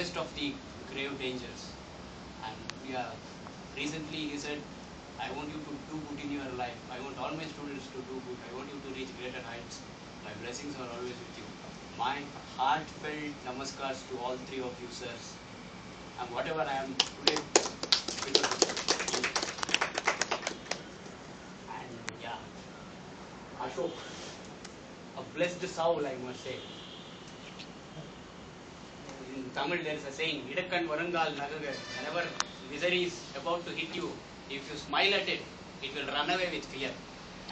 best of the grave dangers. And are recently he said, I want you to do good in your life. I want all my students to do good. I want you to reach greater heights. My blessings are always with you. My heartfelt namaskars to all three of you, sirs. And whatever I am today. And yeah, Ashok, a blessed soul, I must say. In Tamil, there is a saying, Idakkan Varangal Nagaga. Whenever misery is about to hit you, if you smile at it, it will run away with fear.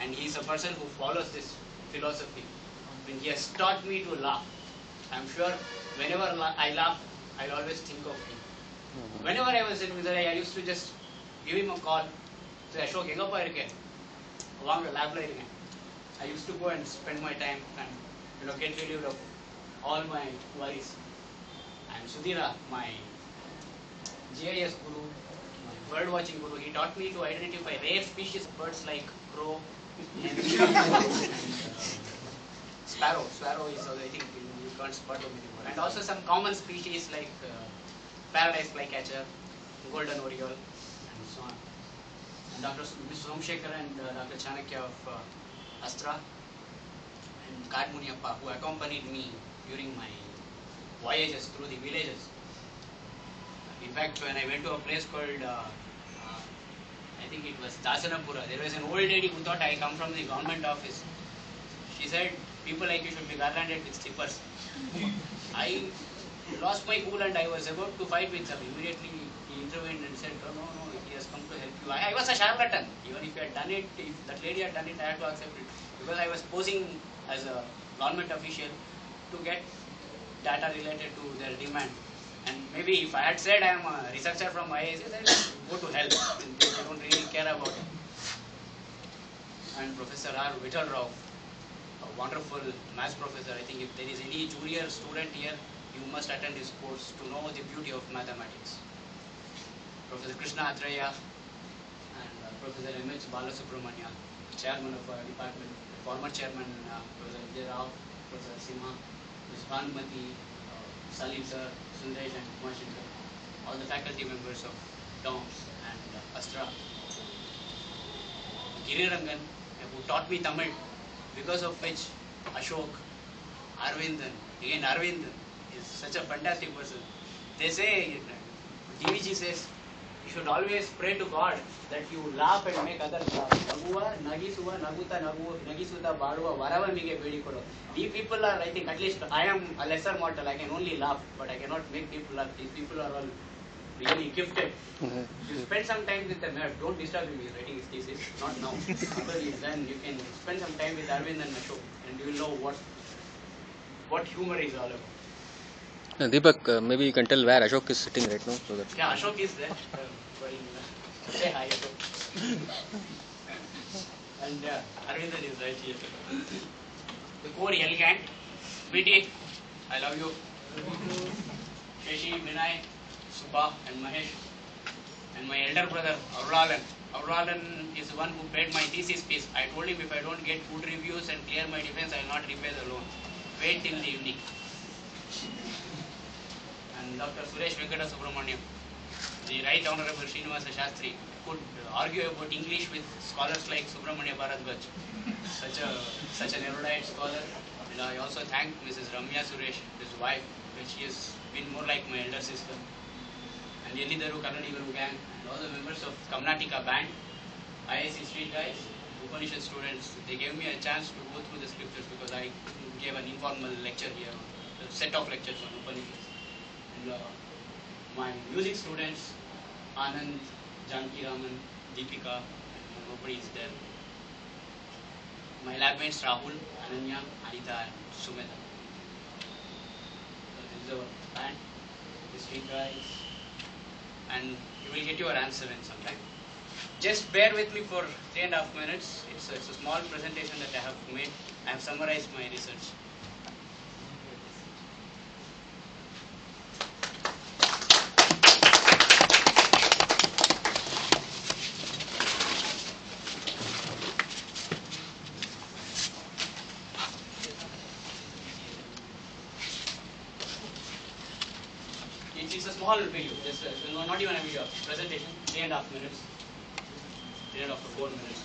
And he is a person who follows this philosophy. And he has taught me to laugh. I'm sure whenever la- I laugh, I'll always think of him. Whenever I was in misery, I used to just give him a call. Say, Ashok, எங்கப்பா இருக்கேன் வாங்க லேப்ல இருங்க I used to go and spend my time and you know get relieved of all my worries. And Sudhira, my GIS guru, my bird watching guru, he taught me to identify rare species of birds like crow and sparrow. Sparrow is, uh, I think, you can't spot them anymore. And also some common species like uh, paradise flycatcher, golden oriole, and so on. And Dr. Ms. Somshekhar and uh, Dr. Chanakya of uh, Astra and Kadmuniappa who accompanied me during my voyages through the villages. In fact, when I went to a place called, uh, uh, I think it was Dasanapura, there was an old lady who thought I come from the government office. She said, people like you should be garlanded with slippers. I lost my cool and I was about to fight with them. Immediately he intervened and said, oh, no, no, he has come to help you. I, I was a charlatan. Even if he had done it, if that lady had done it, I had to accept it. Because I was posing as a government official to get data related to their demand. And maybe if I had said I am a researcher from IISc, then go to hell. They they don't really care about it. And Professor R. Vittal Rao, a wonderful maths professor. I think if there is any junior student here, you must attend his course to know the beauty of mathematics. Professor Krishna Atraya and uh, Professor M.H. Balasubramania, chairman of our department, former chairman uh, Professor Vijay Rao, Professor Simha, Ms. Bhanumati, uh, Salim sir, Sundesh and Kumar all the faculty members of DOMS and uh, Astra. Girirangan, who taught me Tamil, because of which Ashok, Arvindan, again Arvindan is such a fantastic person. They say, GVG says, you should always pray to God that you laugh and make others laugh. Naguva, nagisuva, naguta, nagu, nagisuta, baduva, varava mige bedikodo. These people are, I think, at least I am a lesser mortal. I can only laugh, but I cannot make people laugh. These people are all really gifted. You spend some time with them. uh, Don't disturb him. He's writing his thesis. Not now. After he's done, you can spend some time with Arvind and Ashok, and you will know what what humor is all about. Uh, Deepak, uh, maybe you can tell where Ashok is sitting right now, so that Yeah, Ashok is there. Uh, very, say hi, Ashok. and uh, Arvindan is right here. The core elegant. BT, I love you. Shashi, Vinay, Subha, and Mahesh. And my elder brother, Auralan. Auralan is the one who paid my thesis fees. I told him if I don't get good reviews and clear my defense, I will not repay the loan. Wait till the evening. Dr. Suresh Venkata Subramaniam, the Right Honorable Srinivasa Shastri, could argue about English with scholars like Subramania Bharadwaj, such a such an erudite scholar. And I also thank Mrs. Ramya Suresh, his wife, because she has been more like my elder sister. And Yelidaru Kannadigaru gang, and all the members of Kamnatika band, IIC Street guys, Upanishad students, they gave me a chance to go through the scriptures because I gave an informal lecture here, a set of lectures on Upanishads. My music students, Anand, Janki Raman, Deepika, nobody is there. My lab mates Rahul, Ananya, Anita, and Sumeta. So this is our band, the street guys, and you will get your answer in some time. Just bear with me for three and a half minutes. It's a, it's a small presentation that I have made. I have summarized my research. It's, it's a small video, just uh, no, not even a video, presentation, three and a half minutes, three and a half to four minutes.